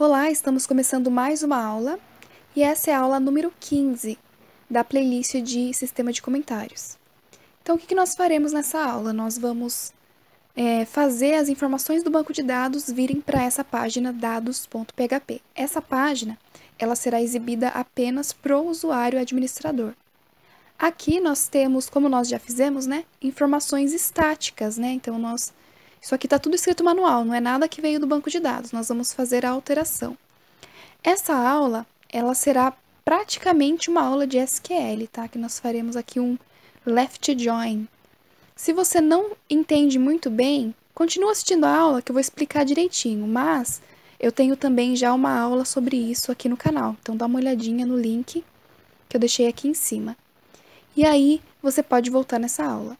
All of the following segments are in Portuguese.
Olá, estamos começando mais uma aula e essa é a aula número 15 da playlist de sistema de comentários. Então, o que nós faremos nessa aula? Nós vamos é, fazer as informações do banco de dados virem para essa página dados.php. Essa página ela será exibida apenas para o usuário administrador. Aqui nós temos, como nós já fizemos, né, informações estáticas, né? Então nós isso aqui está tudo escrito manual, não é nada que veio do banco de dados. Nós vamos fazer a alteração. Essa aula, ela será praticamente uma aula de SQL, tá? Que nós faremos aqui um left join. Se você não entende muito bem, continua assistindo a aula que eu vou explicar direitinho, mas eu tenho também já uma aula sobre isso aqui no canal. Então dá uma olhadinha no link que eu deixei aqui em cima. E aí você pode voltar nessa aula.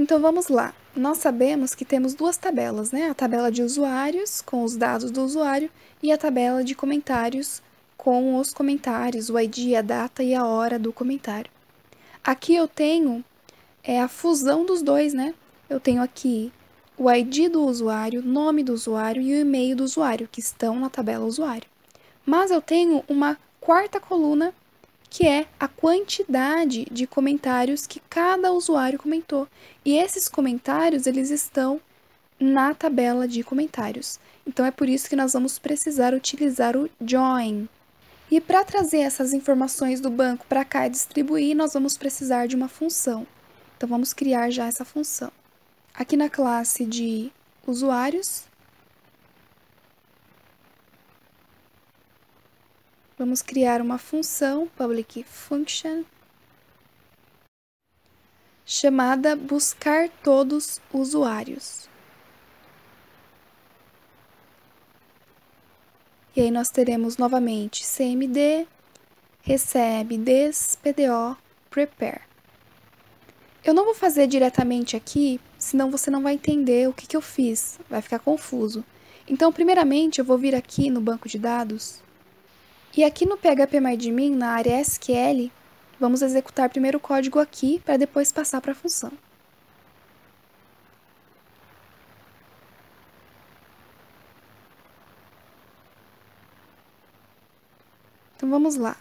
Então vamos lá nós sabemos que temos duas tabelas, né? A tabela de usuários, com os dados do usuário, e a tabela de comentários, com os comentários, o ID, a data e a hora do comentário. Aqui eu tenho é a fusão dos dois, né? Eu tenho aqui o ID do usuário, nome do usuário e o e-mail do usuário, que estão na tabela usuário. Mas eu tenho uma quarta coluna que é a quantidade de comentários que cada usuário comentou. E esses comentários, eles estão na tabela de comentários. Então é por isso que nós vamos precisar utilizar o join. E para trazer essas informações do banco para cá e distribuir, nós vamos precisar de uma função. Então vamos criar já essa função. Aqui na classe de usuários, Vamos criar uma função public function chamada buscar todos usuários. E aí nós teremos novamente cmd recebe des pdo prepare. Eu não vou fazer diretamente aqui, senão você não vai entender o que, que eu fiz, vai ficar confuso. Então, primeiramente, eu vou vir aqui no banco de dados e aqui no phpMyAdmin, na área SQL, vamos executar primeiro o código aqui para depois passar para a função. Então vamos lá.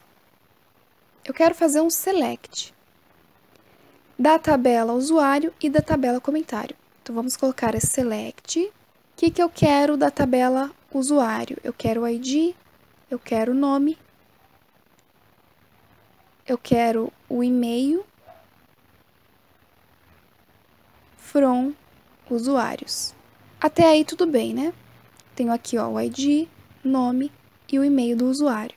Eu quero fazer um select da tabela usuário e da tabela comentário. Então vamos colocar select. O que, que eu quero da tabela usuário? Eu quero o ID, eu quero o nome, eu quero o e-mail from usuários. Até aí tudo bem, né? Tenho aqui ó, o ID, nome e o e-mail do usuário.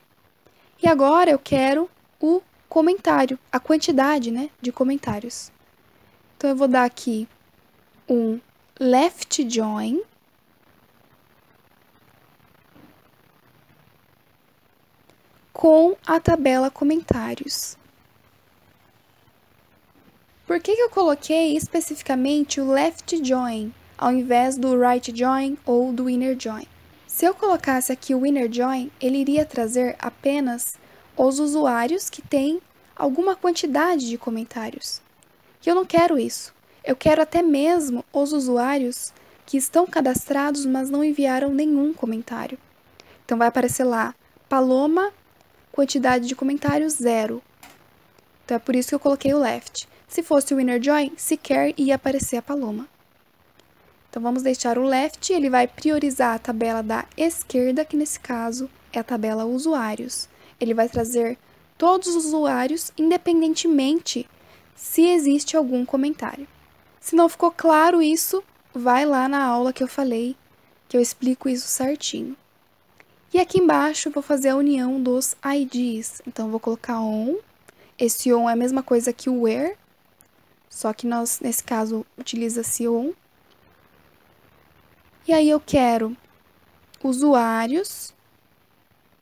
E agora eu quero o comentário, a quantidade né, de comentários. Então eu vou dar aqui um left join com a tabela comentários. Por que, que eu coloquei especificamente o left join ao invés do right join ou do inner join? Se eu colocasse aqui o inner join, ele iria trazer apenas os usuários que têm alguma quantidade de comentários. E eu não quero isso. Eu quero até mesmo os usuários que estão cadastrados, mas não enviaram nenhum comentário. Então vai aparecer lá Paloma quantidade de comentários zero. Então é por isso que eu coloquei o left. Se fosse o inner join, sequer ia aparecer a paloma. Então vamos deixar o left, ele vai priorizar a tabela da esquerda, que nesse caso é a tabela usuários. Ele vai trazer todos os usuários, independentemente se existe algum comentário. Se não ficou claro isso, vai lá na aula que eu falei, que eu explico isso certinho. E aqui embaixo vou fazer a união dos IDs. Então, vou colocar on. Esse on é a mesma coisa que o where, só que nós, nesse caso, utiliza-se on. E aí eu quero usuários,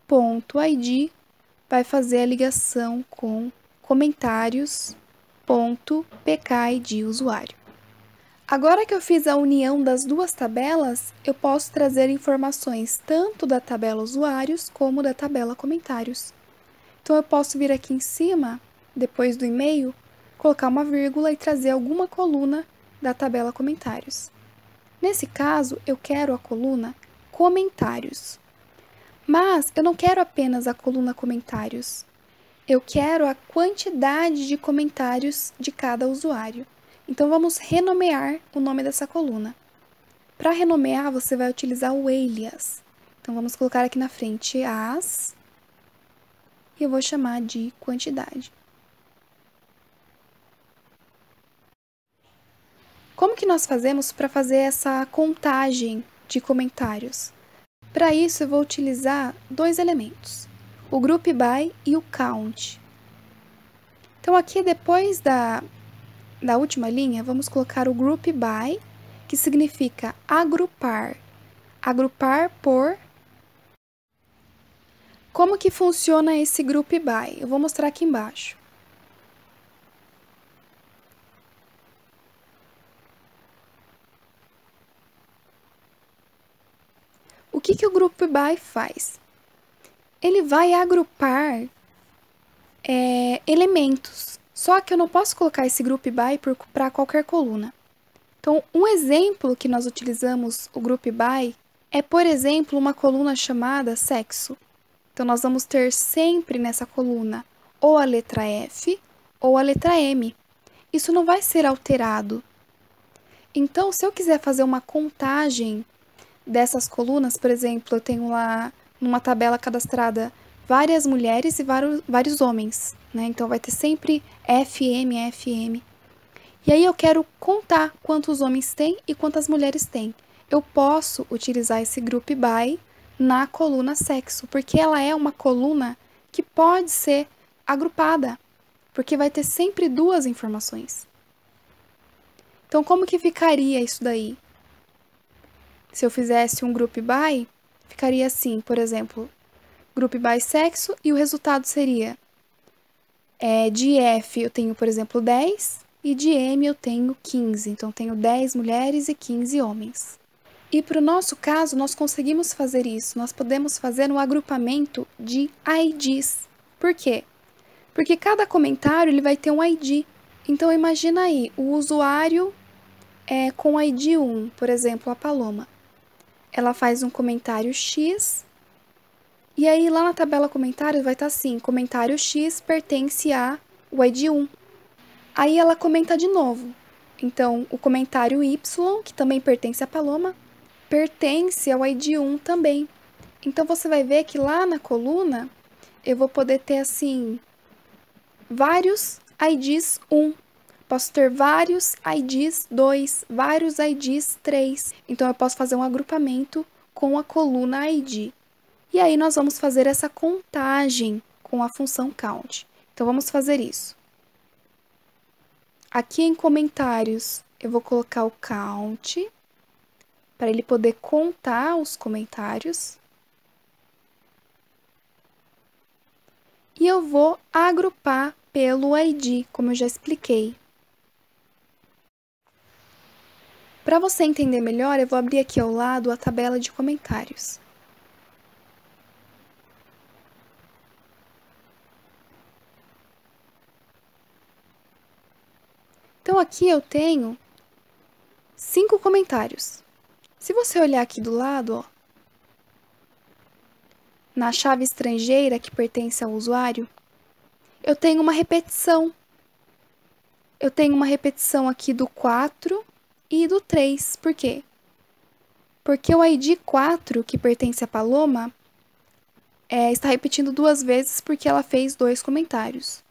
ponto ID, vai fazer a ligação com comentários, ponto usuário. Agora que eu fiz a união das duas tabelas, eu posso trazer informações tanto da tabela usuários como da tabela comentários. Então, eu posso vir aqui em cima, depois do e-mail, colocar uma vírgula e trazer alguma coluna da tabela comentários. Nesse caso, eu quero a coluna comentários. Mas eu não quero apenas a coluna comentários. Eu quero a quantidade de comentários de cada usuário. Então vamos renomear o nome dessa coluna. Para renomear, você vai utilizar o alias. Então vamos colocar aqui na frente as e eu vou chamar de quantidade. Como que nós fazemos para fazer essa contagem de comentários? Para isso, eu vou utilizar dois elementos, o group by e o count. Então, aqui depois da, da última linha, vamos colocar o group by, que significa agrupar. Agrupar por como que funciona esse group by? Eu vou mostrar aqui embaixo. O que, que o group by faz? Ele vai agrupar é, elementos, só que eu não posso colocar esse group by para qualquer coluna. Então, um exemplo que nós utilizamos o group by é, por exemplo, uma coluna chamada sexo. Então, nós vamos ter sempre nessa coluna ou a letra F ou a letra M. Isso não vai ser alterado. Então, se eu quiser fazer uma contagem dessas colunas, por exemplo, eu tenho lá numa tabela cadastrada várias mulheres e vários, vários homens, né? Então, vai ter sempre FM, FM. E aí eu quero contar quantos homens tem e quantas mulheres tem. Eu posso utilizar esse group by na coluna sexo, porque ela é uma coluna que pode ser agrupada, porque vai ter sempre duas informações. Então, como que ficaria isso daí? Se eu fizesse um group by, ficaria assim, por exemplo, group by sexo e o resultado seria é, de F eu tenho, por exemplo, 10 e de M eu tenho 15. Então, tenho 10 mulheres e 15 homens. E para o nosso caso, nós conseguimos fazer isso. Nós podemos fazer um agrupamento de IDs. Por quê? Porque cada comentário ele vai ter um ID. Então imagina aí, o usuário é com ID 1, por exemplo, a Paloma. Ela faz um comentário X, e aí lá na tabela comentários vai estar assim, comentário X pertence a o ID 1. Aí ela comenta de novo. Então, o comentário Y, que também pertence a Paloma, pertence ao ID 1 também. Então você vai ver que lá na coluna eu vou poder ter assim vários IDs 1. Posso ter vários IDs 2, vários IDs 3. Então eu posso fazer um agrupamento com a coluna ID. E aí nós vamos fazer essa contagem com a função count. Então vamos fazer isso. Aqui em comentários eu vou colocar o count para ele poder contar os comentários. E eu vou agrupar pelo ID, como eu já expliquei. Para você entender melhor, eu vou abrir aqui ao lado a tabela de comentários. Então, aqui eu tenho cinco comentários. Se você olhar aqui do lado, ó, na chave estrangeira que pertence ao usuário, eu tenho uma repetição. Eu tenho uma repetição aqui do 4 e do 3. Por quê? Porque o ID 4, que pertence a Paloma, é, está repetindo duas vezes porque ela fez dois comentários.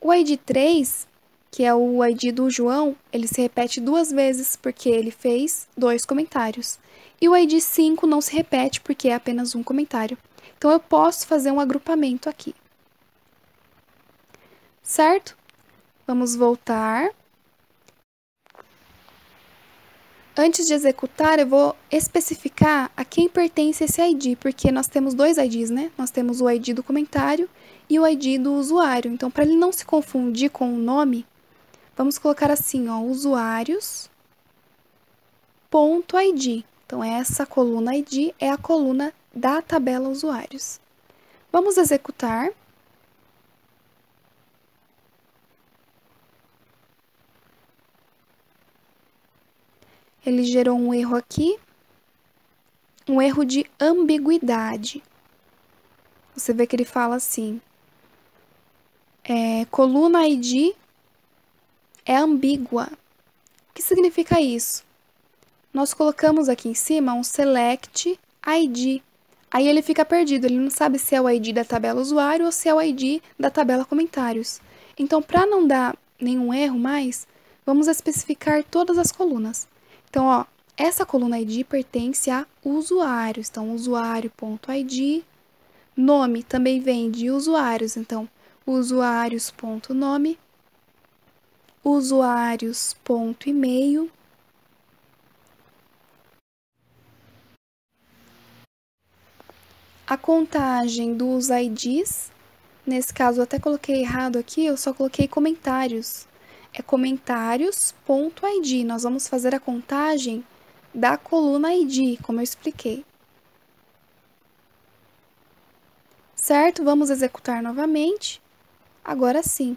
O ID 3 que é o ID do João, ele se repete duas vezes porque ele fez dois comentários. E o ID 5 não se repete porque é apenas um comentário. Então eu posso fazer um agrupamento aqui. Certo? Vamos voltar. Antes de executar, eu vou especificar a quem pertence esse ID, porque nós temos dois IDs, né? Nós temos o ID do comentário e o ID do usuário. Então, para ele não se confundir com o nome, Vamos colocar assim, ó, usuários ponto ID. Então, essa coluna ID é a coluna da tabela usuários. Vamos executar. Ele gerou um erro aqui, um erro de ambiguidade. você vê que ele fala assim: é, coluna ID é ambígua. O que significa isso? Nós colocamos aqui em cima um select ID. Aí ele fica perdido, ele não sabe se é o ID da tabela usuário ou se é o ID da tabela comentários. Então, para não dar nenhum erro mais, vamos especificar todas as colunas. Então, ó, essa coluna ID pertence a usuários. Então, usuário.id. Nome também vem de usuários. Então, usuários.nome. Usuários.email. A contagem dos IDs, nesse caso eu até coloquei errado aqui, eu só coloquei comentários. É comentários.id. Nós vamos fazer a contagem da coluna ID, como eu expliquei. Certo? Vamos executar novamente. Agora sim.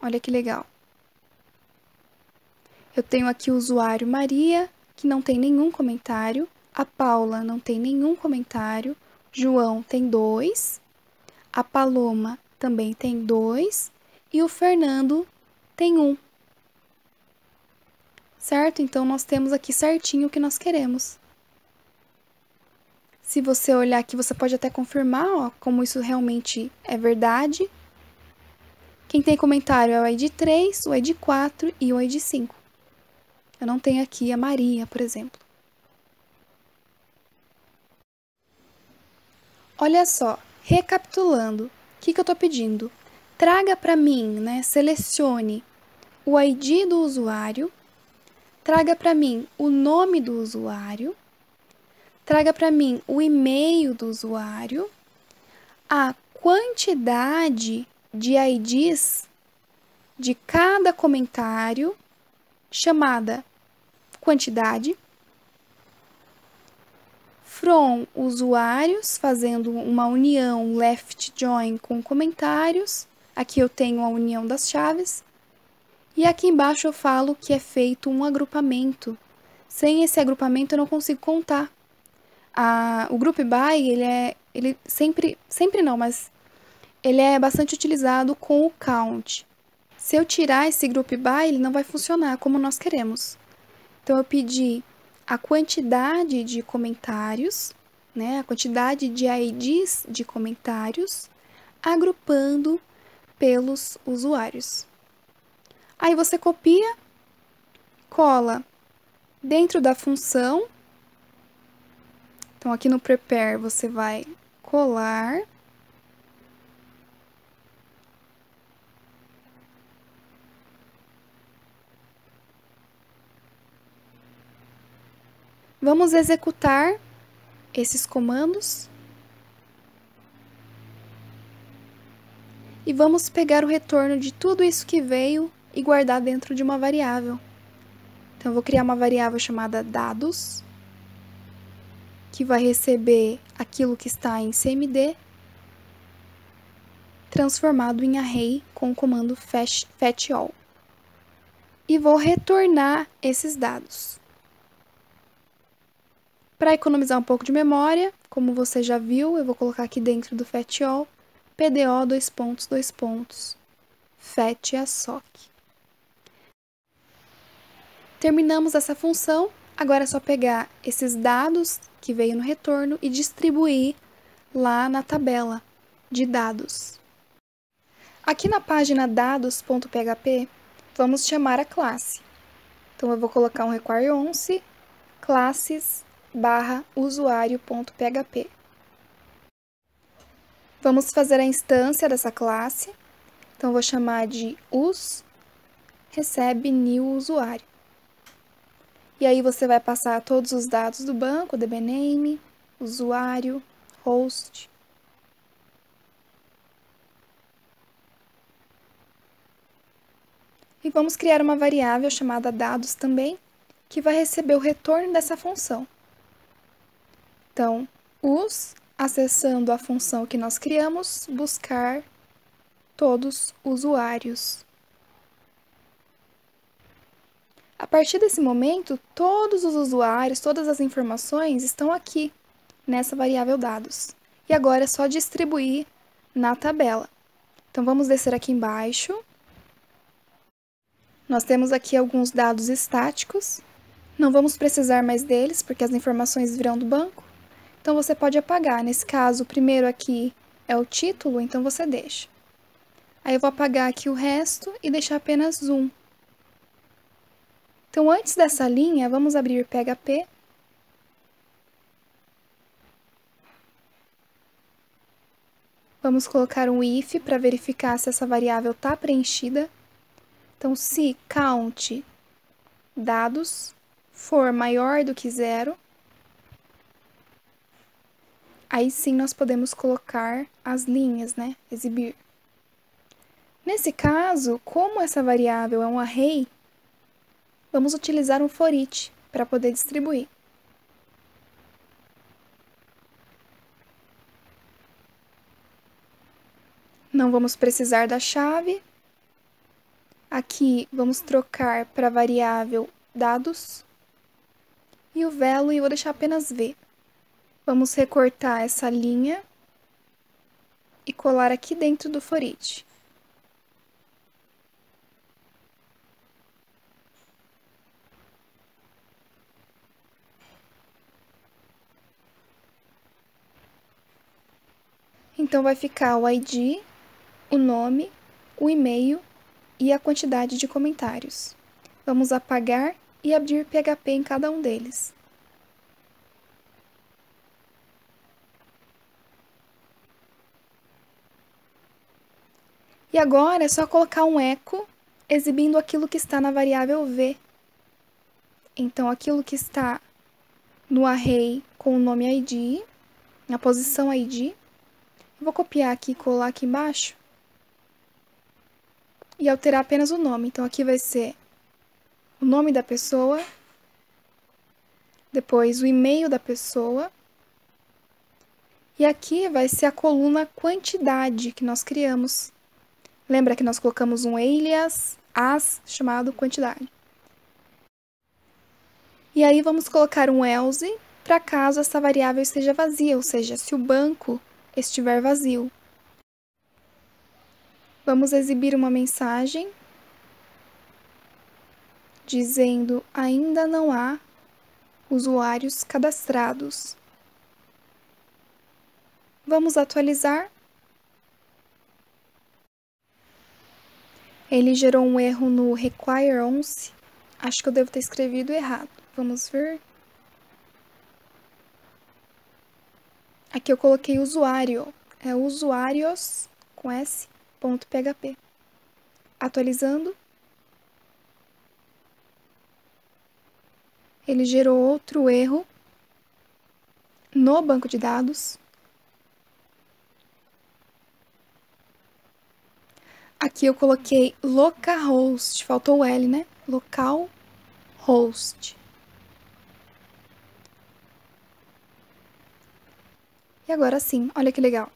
Olha que legal. Eu tenho aqui o usuário Maria, que não tem nenhum comentário. A Paula não tem nenhum comentário. João tem dois. A Paloma também tem dois. E o Fernando tem um certo? Então, nós temos aqui certinho o que nós queremos. Se você olhar aqui, você pode até confirmar ó, como isso realmente é verdade. Quem tem comentário é o ID 3, o ID 4 e o ID 5. Eu não tenho aqui a Maria, por exemplo. Olha só, recapitulando, o que, que eu estou pedindo? Traga para mim, né, selecione o ID do usuário, traga para mim o nome do usuário, traga para mim o e-mail do usuário, a quantidade de IDs de cada comentário, chamada quantidade, from usuários, fazendo uma união left join com comentários. Aqui eu tenho a união das chaves. E aqui embaixo eu falo que é feito um agrupamento. Sem esse agrupamento eu não consigo contar. A, o group by, ele é, ele sempre, sempre não, mas ele é bastante utilizado com o count. Se eu tirar esse group by, ele não vai funcionar como nós queremos. Então eu pedi a quantidade de comentários, né, a quantidade de IDs de comentários, agrupando pelos usuários. Aí você copia, cola dentro da função. Então, aqui no prepare você vai colar. Vamos executar esses comandos. E vamos pegar o retorno de tudo isso que veio e guardar dentro de uma variável. Então, eu vou criar uma variável chamada dados, que vai receber aquilo que está em CMD, transformado em array com o comando fetchAll. E vou retornar esses dados. Para economizar um pouco de memória, como você já viu, eu vou colocar aqui dentro do fetchAll, pdo dois pontos, dois pontos, fetch a soc. Terminamos essa função, agora é só pegar esses dados que veio no retorno e distribuir lá na tabela de dados. Aqui na página dados.php, vamos chamar a classe. Então, eu vou colocar um require once classes barra usuário.php. Vamos fazer a instância dessa classe. Então, vou chamar de us recebe new usuário. E aí você vai passar todos os dados do banco, dbname, usuário, host. E vamos criar uma variável chamada dados também, que vai receber o retorno dessa função. Então, us, acessando a função que nós criamos, buscar todos os usuários. A partir desse momento, todos os usuários, todas as informações estão aqui, nessa variável dados. E agora é só distribuir na tabela. Então, vamos descer aqui embaixo. Nós temos aqui alguns dados estáticos. Não vamos precisar mais deles, porque as informações virão do banco. Então, você pode apagar. Nesse caso, o primeiro aqui é o título, então você deixa. Aí eu vou apagar aqui o resto e deixar apenas um. Então, antes dessa linha, vamos abrir PHP. Vamos colocar um if para verificar se essa variável está preenchida. Então, se count dados for maior do que zero, aí sim nós podemos colocar as linhas, né? Exibir. Nesse caso, como essa variável é um array, vamos utilizar um for each para poder distribuir. Não vamos precisar da chave. Aqui vamos trocar para a variável dados. E o velo eu vou deixar apenas V. Vamos recortar essa linha e colar aqui dentro do for each. Então, vai ficar o ID, o nome, o e-mail e a quantidade de comentários. Vamos apagar e abrir PHP em cada um deles. E agora é só colocar um eco exibindo aquilo que está na variável v. Então, aquilo que está no array com o nome id, na posição id, Vou copiar aqui e colar aqui embaixo. E alterar apenas o nome. Então, aqui vai ser o nome da pessoa, depois o e-mail da pessoa, e aqui vai ser a coluna quantidade que nós criamos. Lembra que nós colocamos um alias as chamado quantidade. E aí vamos colocar um else para caso essa variável esteja vazia, ou seja, se o banco estiver vazio. Vamos exibir uma mensagem dizendo ainda não há usuários cadastrados. Vamos atualizar. Ele gerou um erro no require once. Acho que eu devo ter escrevido errado. Vamos ver. Aqui eu coloquei usuário, é usuários com s. Atualizando. Ele gerou outro erro no banco de dados. Aqui eu coloquei localhost, faltou o L, né? Localhost. E agora sim, olha que legal.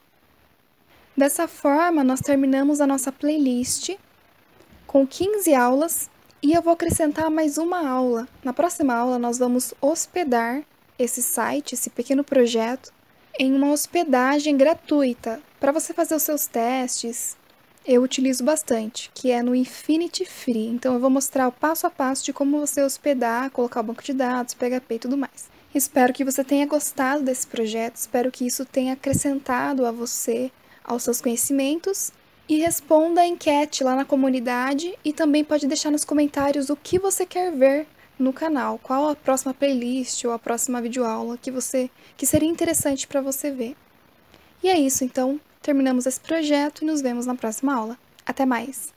Dessa forma, nós terminamos a nossa playlist com 15 aulas e eu vou acrescentar mais uma aula. Na próxima aula, nós vamos hospedar esse site, esse pequeno projeto, em uma hospedagem gratuita para você fazer os seus testes. Eu utilizo bastante, que é no Infinity Free. Então, eu vou mostrar o passo a passo de como você hospedar, colocar o banco de dados, PHP e tudo mais. Espero que você tenha gostado desse projeto, espero que isso tenha acrescentado a você, aos seus conhecimentos. E responda a enquete lá na comunidade e também pode deixar nos comentários o que você quer ver no canal, qual a próxima playlist ou a próxima videoaula que você que seria interessante para você ver. E é isso, então, terminamos esse projeto e nos vemos na próxima aula. Até mais!